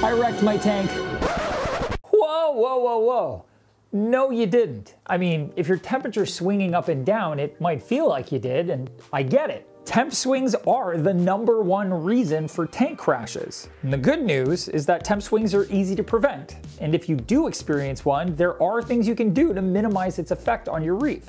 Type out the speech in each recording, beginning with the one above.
I wrecked my tank. Whoa, whoa, whoa, whoa. No, you didn't. I mean, if your temperature's swinging up and down, it might feel like you did, and I get it. Temp swings are the number one reason for tank crashes. And the good news is that temp swings are easy to prevent. And if you do experience one, there are things you can do to minimize its effect on your reef.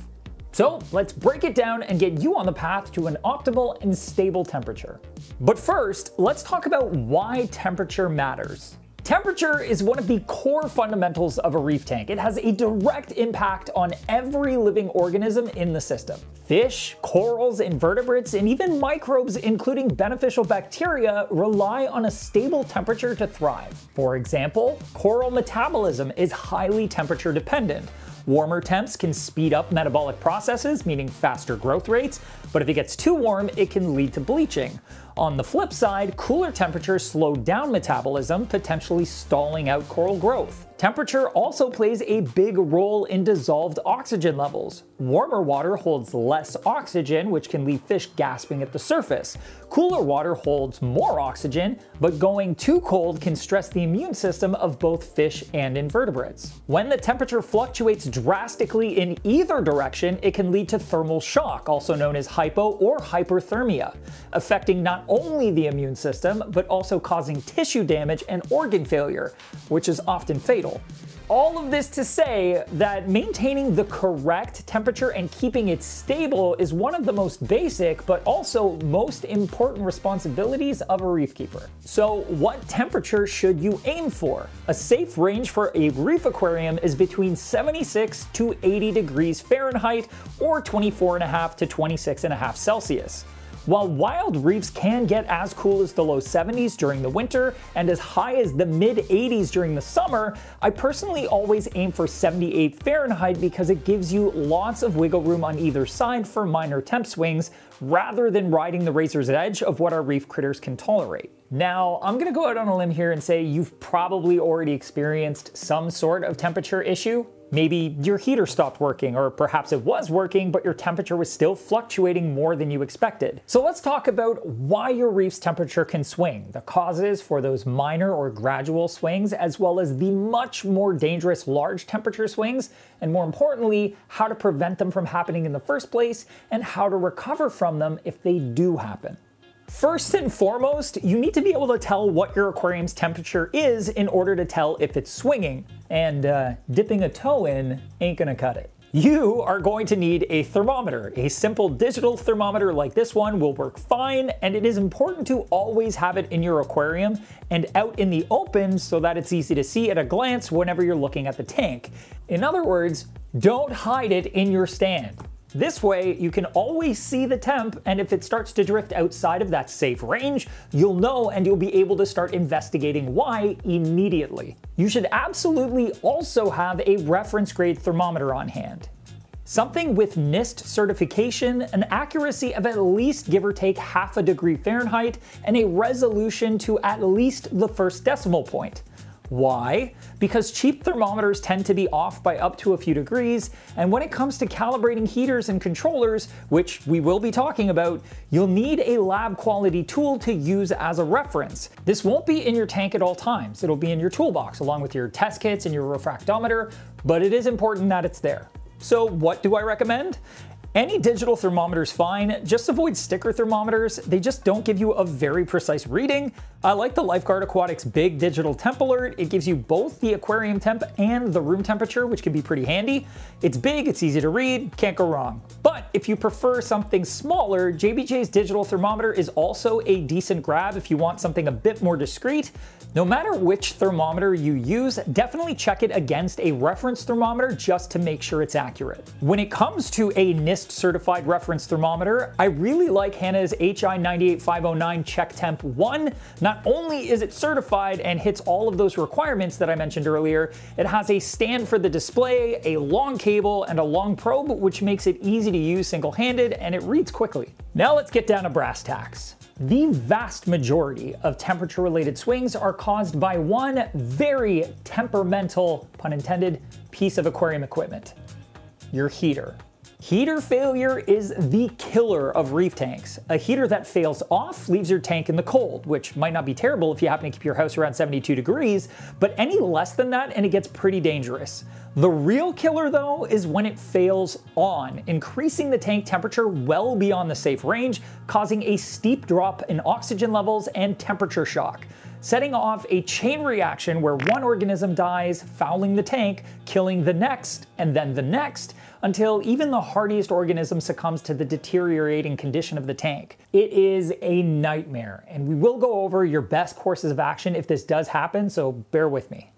So let's break it down and get you on the path to an optimal and stable temperature. But first, let's talk about why temperature matters. Temperature is one of the core fundamentals of a reef tank. It has a direct impact on every living organism in the system. Fish, corals, invertebrates, and even microbes, including beneficial bacteria, rely on a stable temperature to thrive. For example, coral metabolism is highly temperature dependent. Warmer temps can speed up metabolic processes, meaning faster growth rates, but if it gets too warm, it can lead to bleaching. On the flip side, cooler temperatures slow down metabolism, potentially stalling out coral growth. Temperature also plays a big role in dissolved oxygen levels. Warmer water holds less oxygen, which can leave fish gasping at the surface. Cooler water holds more oxygen, but going too cold can stress the immune system of both fish and invertebrates. When the temperature fluctuates drastically in either direction, it can lead to thermal shock, also known as hypo or hyperthermia, affecting not only the immune system, but also causing tissue damage and organ failure, which is often fatal. All of this to say that maintaining the correct temperature and keeping it stable is one of the most basic but also most important responsibilities of a reef keeper. So what temperature should you aim for? A safe range for a reef aquarium is between 76 to 80 degrees Fahrenheit or 24.5 to 26.5 Celsius. While wild reefs can get as cool as the low 70s during the winter and as high as the mid 80s during the summer, I personally always aim for 78 Fahrenheit because it gives you lots of wiggle room on either side for minor temp swings rather than riding the razor's edge of what our reef critters can tolerate. Now, I'm gonna go out on a limb here and say you've probably already experienced some sort of temperature issue. Maybe your heater stopped working, or perhaps it was working, but your temperature was still fluctuating more than you expected. So let's talk about why your reef's temperature can swing, the causes for those minor or gradual swings, as well as the much more dangerous large temperature swings, and more importantly, how to prevent them from happening in the first place, and how to recover from them if they do happen. First and foremost, you need to be able to tell what your aquarium's temperature is in order to tell if it's swinging, and uh, dipping a toe in ain't gonna cut it. You are going to need a thermometer. A simple digital thermometer like this one will work fine, and it is important to always have it in your aquarium and out in the open so that it's easy to see at a glance whenever you're looking at the tank. In other words, don't hide it in your stand. This way, you can always see the temp, and if it starts to drift outside of that safe range, you'll know and you'll be able to start investigating why immediately. You should absolutely also have a reference grade thermometer on hand. Something with NIST certification, an accuracy of at least give or take half a degree Fahrenheit, and a resolution to at least the first decimal point. Why? Because cheap thermometers tend to be off by up to a few degrees, and when it comes to calibrating heaters and controllers, which we will be talking about, you'll need a lab quality tool to use as a reference. This won't be in your tank at all times, it'll be in your toolbox along with your test kits and your refractometer, but it is important that it's there. So what do I recommend? Any digital thermometer is fine, just avoid sticker thermometers, they just don't give you a very precise reading. I like the Lifeguard Aquatics Big Digital Temp Alert, it gives you both the aquarium temp and the room temperature, which can be pretty handy. It's big, it's easy to read, can't go wrong. But if you prefer something smaller, JBJ's digital thermometer is also a decent grab if you want something a bit more discreet. No matter which thermometer you use, definitely check it against a reference thermometer just to make sure it's accurate. When it comes to a NIST certified reference thermometer, I really like Hanna's HI98509 Check Temp 1. Not only is it certified and hits all of those requirements that I mentioned earlier, it has a stand for the display, a long cable, and a long probe, which makes it easy to use single-handed and it reads quickly. Now let's get down to brass tacks. The vast majority of temperature related swings are caused by one very temperamental, pun intended, piece of aquarium equipment your heater. Heater failure is the killer of reef tanks. A heater that fails off leaves your tank in the cold, which might not be terrible if you happen to keep your house around 72 degrees, but any less than that and it gets pretty dangerous. The real killer though is when it fails on, increasing the tank temperature well beyond the safe range, causing a steep drop in oxygen levels and temperature shock setting off a chain reaction where one organism dies, fouling the tank, killing the next, and then the next, until even the hardiest organism succumbs to the deteriorating condition of the tank. It is a nightmare, and we will go over your best courses of action if this does happen, so bear with me.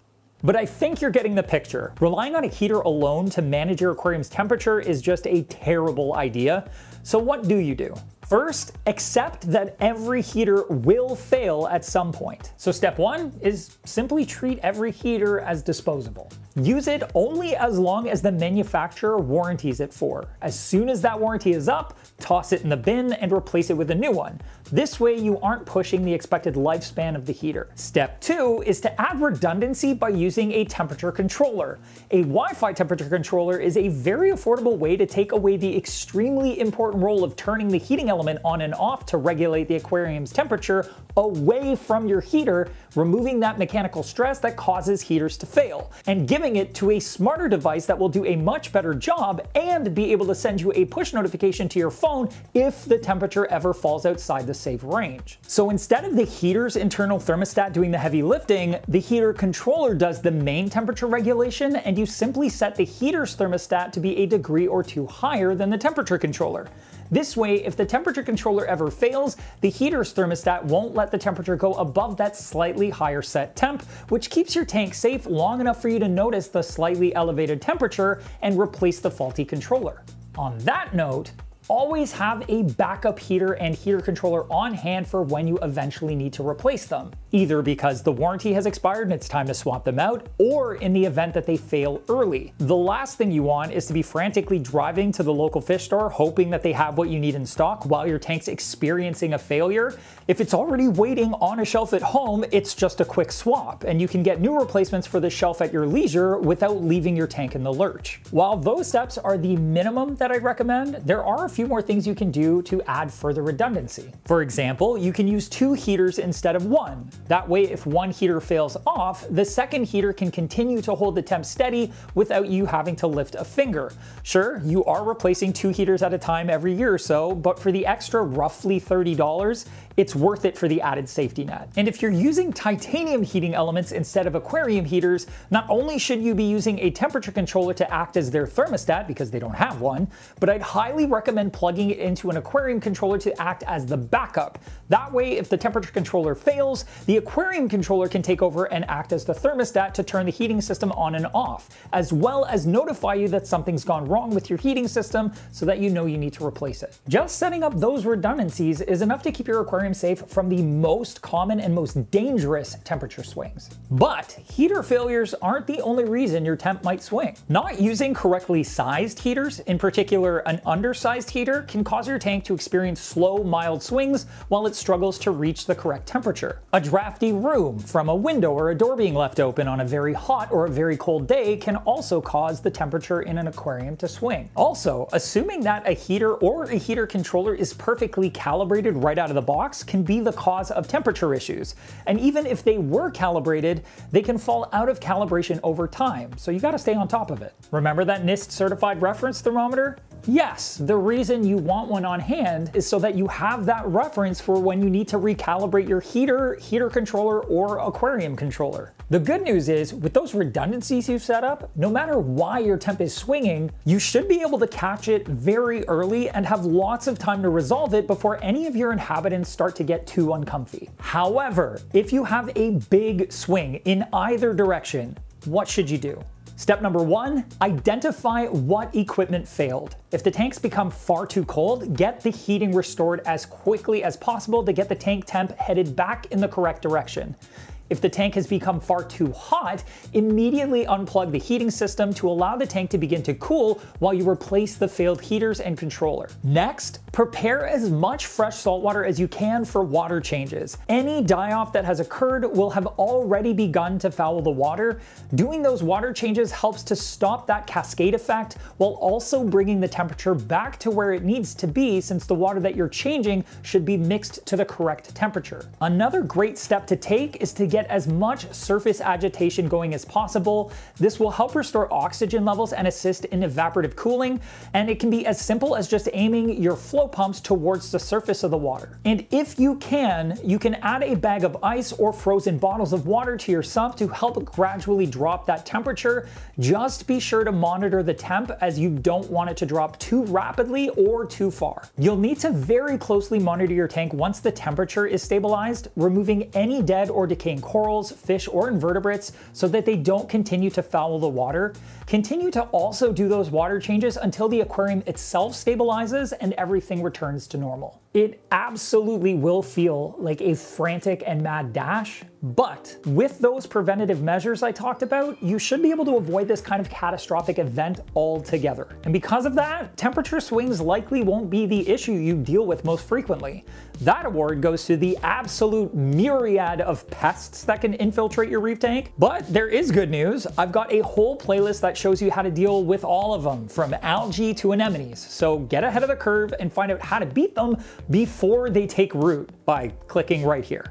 But I think you're getting the picture. Relying on a heater alone to manage your aquarium's temperature is just a terrible idea. So what do you do? First, accept that every heater will fail at some point. So step one is simply treat every heater as disposable. Use it only as long as the manufacturer warranties it for. As soon as that warranty is up, toss it in the bin and replace it with a new one. This way you aren't pushing the expected lifespan of the heater. Step two is to add redundancy by using a temperature controller. A Wi-Fi temperature controller is a very affordable way to take away the extremely important role of turning the heating element on and off to regulate the aquarium's temperature away from your heater, removing that mechanical stress that causes heaters to fail, and giving it to a smarter device that will do a much better job and be able to send you a push notification to your phone if the temperature ever falls outside the safe range. So instead of the heater's internal thermostat doing the heavy lifting, the heater controller does the main temperature regulation and you simply set the heater's thermostat to be a degree or two higher than the temperature controller. This way, if the temperature controller ever fails, the heater's thermostat won't let the temperature go above that slightly higher set temp, which keeps your tank safe long enough for you to notice the slightly elevated temperature and replace the faulty controller. On that note, always have a backup heater and heater controller on hand for when you eventually need to replace them. Either because the warranty has expired and it's time to swap them out, or in the event that they fail early. The last thing you want is to be frantically driving to the local fish store hoping that they have what you need in stock while your tank's experiencing a failure. If it's already waiting on a shelf at home, it's just a quick swap, and you can get new replacements for the shelf at your leisure without leaving your tank in the lurch. While those steps are the minimum that I'd recommend, there are a few more things you can do to add further redundancy. For example, you can use two heaters instead of one. That way, if one heater fails off, the second heater can continue to hold the temp steady without you having to lift a finger. Sure, you are replacing two heaters at a time every year or so, but for the extra roughly $30, it's worth it for the added safety net. And if you're using titanium heating elements instead of aquarium heaters, not only should you be using a temperature controller to act as their thermostat because they don't have one, but I'd highly recommend plugging it into an aquarium controller to act as the backup. That way, if the temperature controller fails, the aquarium controller can take over and act as the thermostat to turn the heating system on and off, as well as notify you that something's gone wrong with your heating system so that you know you need to replace it. Just setting up those redundancies is enough to keep your aquarium aquarium safe from the most common and most dangerous temperature swings. But heater failures aren't the only reason your temp might swing. Not using correctly sized heaters, in particular an undersized heater, can cause your tank to experience slow, mild swings while it struggles to reach the correct temperature. A drafty room from a window or a door being left open on a very hot or a very cold day can also cause the temperature in an aquarium to swing. Also, assuming that a heater or a heater controller is perfectly calibrated right out of the box, can be the cause of temperature issues. And even if they were calibrated, they can fall out of calibration over time, so you gotta stay on top of it. Remember that NIST certified reference thermometer? Yes, the reason you want one on hand is so that you have that reference for when you need to recalibrate your heater, heater controller, or aquarium controller. The good news is, with those redundancies you've set up, no matter why your temp is swinging, you should be able to catch it very early and have lots of time to resolve it before any of your inhabitants start to get too uncomfy. However, if you have a big swing in either direction, what should you do? Step number one, identify what equipment failed. If the tanks become far too cold, get the heating restored as quickly as possible to get the tank temp headed back in the correct direction. If the tank has become far too hot, immediately unplug the heating system to allow the tank to begin to cool while you replace the failed heaters and controller. Next, prepare as much fresh salt water as you can for water changes. Any die-off that has occurred will have already begun to foul the water. Doing those water changes helps to stop that cascade effect while also bringing the temperature back to where it needs to be since the water that you're changing should be mixed to the correct temperature. Another great step to take is to get as much surface agitation going as possible. This will help restore oxygen levels and assist in evaporative cooling, and it can be as simple as just aiming your flow pumps towards the surface of the water. And if you can, you can add a bag of ice or frozen bottles of water to your sump to help gradually drop that temperature. Just be sure to monitor the temp as you don't want it to drop too rapidly or too far. You'll need to very closely monitor your tank once the temperature is stabilized, removing any dead or decaying corals, fish, or invertebrates so that they don't continue to foul the water. Continue to also do those water changes until the aquarium itself stabilizes and everything returns to normal. It absolutely will feel like a frantic and mad dash, but with those preventative measures I talked about, you should be able to avoid this kind of catastrophic event altogether. And because of that, temperature swings likely won't be the issue you deal with most frequently. That award goes to the absolute myriad of pests that can infiltrate your reef tank. But there is good news. I've got a whole playlist that shows you how to deal with all of them, from algae to anemones. So get ahead of the curve and find out how to beat them before they take root by clicking right here.